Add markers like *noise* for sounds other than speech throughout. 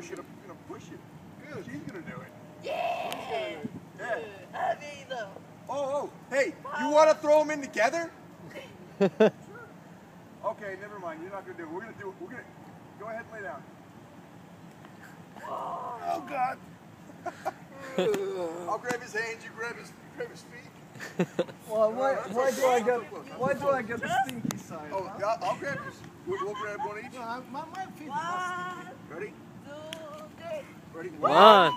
push it. I'm gonna push it. Good. She's gonna do it. Yeah. Yeah. Amigo. Oh, oh, hey, you want to throw them in together? Okay, never mind. You're not gonna do it. We're gonna do it. We're gonna go ahead and lay down. Oh God. I'll grab his hands. You grab his. Grab his feet. Well, why, why do. I get why do I get the stinky side? Oh, huh? I'll, grab yours. We'll, we'll grab one each. No, I- my, my is not One, Ready? two, three. Ready? One,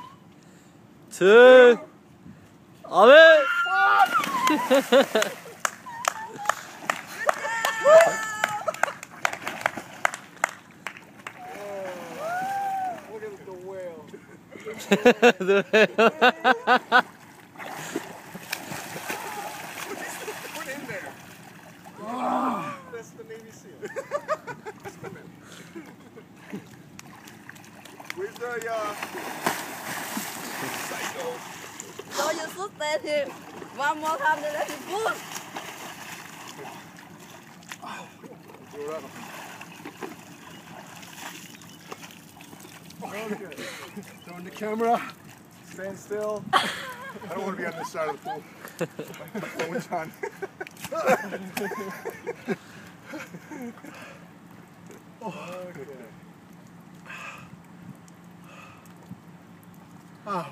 two, 아멘! stinky. Look at the whale. Put in there. *laughs* That's the Navy SEAL. *laughs* The uh? Psycho. Stand him. One more time, then let him push. Okay. In the camera, stand still. I don't want to be on this side of the pool. My phone's on. Okay. Oh, God.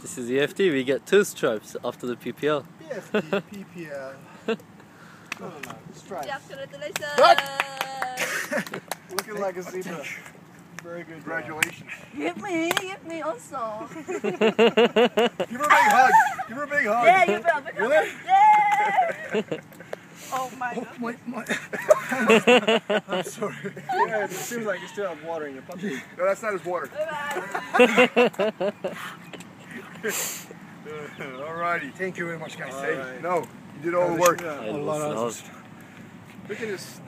This is the FD, we get two stripes after the PPL. PFD, PPL. No, no, no. Stripes. *laughs* Looking like a zebra. Very good. Congratulations. Give me, give me also. *laughs* Give her a big hug. Give her a big hug. Yeah, you better. Really? Yeah. *laughs* Oh my god. My, my. I'm sorry. Yeah, it seems like you still have water in your puppy. No, that's not his water. Bye-bye. *laughs* Alrighty. Thank you very much, guys. Hey, Alright. no, you did all the work. Yeah, a lot of- nice. We can just